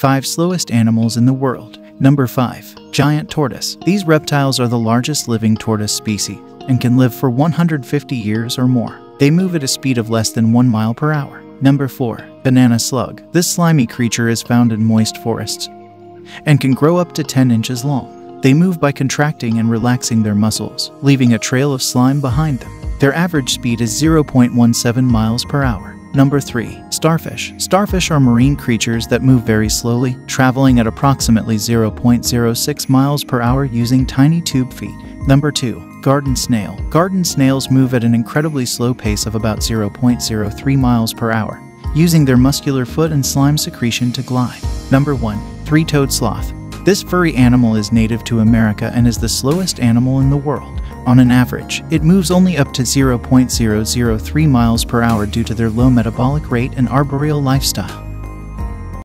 5 slowest animals in the world. Number 5. Giant tortoise. These reptiles are the largest living tortoise species and can live for 150 years or more. They move at a speed of less than 1 mile per hour. Number 4. Banana slug. This slimy creature is found in moist forests and can grow up to 10 inches long. They move by contracting and relaxing their muscles, leaving a trail of slime behind them. Their average speed is 0.17 miles per hour. Number 3. Starfish. Starfish are marine creatures that move very slowly, traveling at approximately 0.06 miles per hour using tiny tube feet. Number 2. Garden snail. Garden snails move at an incredibly slow pace of about 0.03 miles per hour, using their muscular foot and slime secretion to glide. Number 1. Three-toed sloth. This furry animal is native to America and is the slowest animal in the world. On an average, it moves only up to 0.003 miles per hour due to their low metabolic rate and arboreal lifestyle.